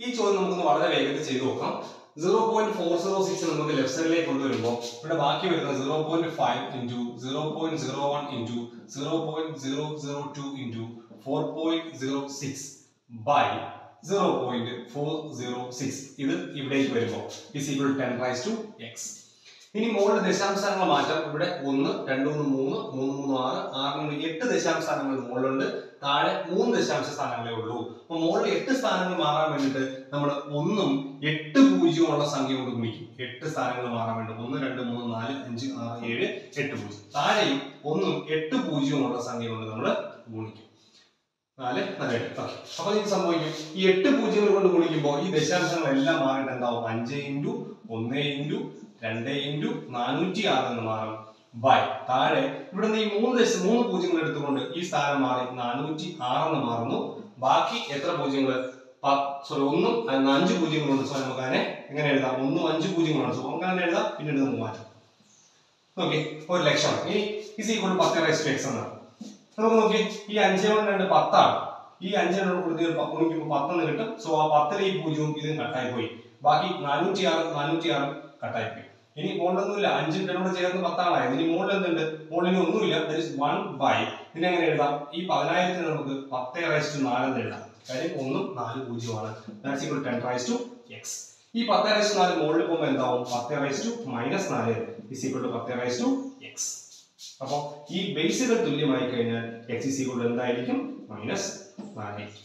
ഈ ചോദ്യം നമുക്കൊന്ന് വളരെ വേഗത്തിൽ ചെയ്തു നോക്കാം. Zero point four zero six നമുക്ക് ലെഫ്റ്റ് സൈഡിലേക്ക് കൊണ്ടുവരുമ്പോൾ ഇവിടെ ബാക്കി വരുന്ന zero point five into zero point zero one into zero point zero zero two into four point zero six by zero point four zero six ഇത് ഇവിടേക്ക് വരുമ്പോൾ is equal ten raise to X ഇനി മുകളിൽ ദശാംശങ്ങൾ മാറ്റാം. ഇവിടെ ഒന്ന് രണ്ട് മൂന്ന് മൂന്ന് മൂന്ന് മൂന്ന് ആറ് ആറ് മൂന്ന് എട്ട് ദശാംശ സ്ഥാനങ്ങൾ മുകളിലുണ്ട്. താഴെ മൂന്ന് ദശാംശ സ്ഥാനങ്ങളേ ഉള്ളൂ. അപ്പൊ മുകളിൽ എട്ട് സ്ഥാനങ്ങൾ മാറാൻ വേണ്ടിയിട്ട് നമ്മൾ ഒന്നും എട്ട് പൂജ്യവും ഉള്ള സംഖ്യ കൊണ്ട് ഗുണിക്കും. എട്ട് സ്ഥാനങ്ങൾ മാറാൻ വേണ്ടി ഒന്ന് രണ്ട് മൂന്ന് നാല് അഞ്ച് ആറ് ഏഴ് എട്ട് പൂജ്യം. താഴെയും ഒന്നും എട്ട് പൂജ്യവും ഉള്ള സംഖ്യ കൊണ്ട് നമ്മൾ ഗുണിക്കും. നാല് നാല് അപ്പൊ ഇത് സംഭവിക്കും. ഈ എട്ട് പൂജ്യങ്ങൾ കൊണ്ട് ഗുണിക്കുമ്പോൾ ഈ ദശാംശങ്ങളെല്ലാം മാറിയിട്ട് എന്താവും? അഞ്ച് ഇന്റു ഒന്ന് ഇന്റു രണ്ട് ഇന്റു നാനൂറ്റി ആറ് എന്ന് മാറും. വൈ താഴെ ഇവിടെ നിന്ന് ഈ മൂന്ന് ദശ മൂന്ന് പൂജ്യങ്ങൾ എടുത്തുകൊണ്ട് ഈ സ്ഥാനം മാറി നാനൂറ്റി എന്ന് മാറുന്നു. ബാക്കി എത്ര പൂജ്യങ്ങൾ? സോറി ഒന്നും അഞ്ച് പൂജ്യങ്ങളുണ്ട്. സോ നമുക്ക് അതിനെ എങ്ങനെ എഴുതാം? ഒന്നും അഞ്ച് പൂജ്യങ്ങളുണ്ട്. സോ നമുക്ക് അങ്ങനെ എഴുതാം പിന്നീട് നമുക്ക് മാറ്റാം. ഓക്കെ ഒരു ലക്ഷം. ഇനി ഇസ് ഈക്വൾ പത്ത് റൈസ് എക്സ് എന്നാണ്. നമുക്ക് നോക്കി ഈ അഞ്ച് കൊണ്ട് രണ്ട് പത്താണ്. ഈ അഞ്ചിനോട് കൊടുത്ത് ഗുണിക്കുമ്പോൾ പത്തെന്ന് കിട്ടും. സോ ആ പത്തിലെ ഈ പൂജ്യവും ഇതും കട്ടായി പോയി. ബാക്കി നാനൂറ്റി ആറ് നാനൂറ്റി ആറ് കട്ടായി പോയി ഇനി മുകളിലൊന്നുമില്ല അഞ്ചും രണ്ടോട് ചേർന്ന് പത്താണായത് ഇനി മുകളിൽ എന്തുണ്ട് മുകളിൽ ഒന്നുമില്ല. ദർ ഇസ് വൺ ബൈ പിന്നെ എങ്ങനെ എഴുതാം? ഈ പതിനായിരത്തിന് നമുക്ക് പത്ത് റൈസ് ടു നാലെന്ന് എഴുതാം. കാര്യം ഒന്നും നാല് പൂജ്യമാണ്. That's equal ten raise to X ഈ പത്ത് റൈസ് ടു നാല് മുകളിൽ പോകുമ്പോൾ എന്താവും? പത്ത് റൈസ് ടു മൈനസ് നാല് ഇസ് ഈക്വൽ ടു പത്ത് റൈസ് ടു എക്സ് അപ്പോൾ ഈ ബേസുകൾ തുല്യമായി കഴിഞ്ഞാൽ എക്സ് ഇസ് ഈക്വൽ എന്തായിരിക്കും? മൈനസ് നാലായിരിക്കും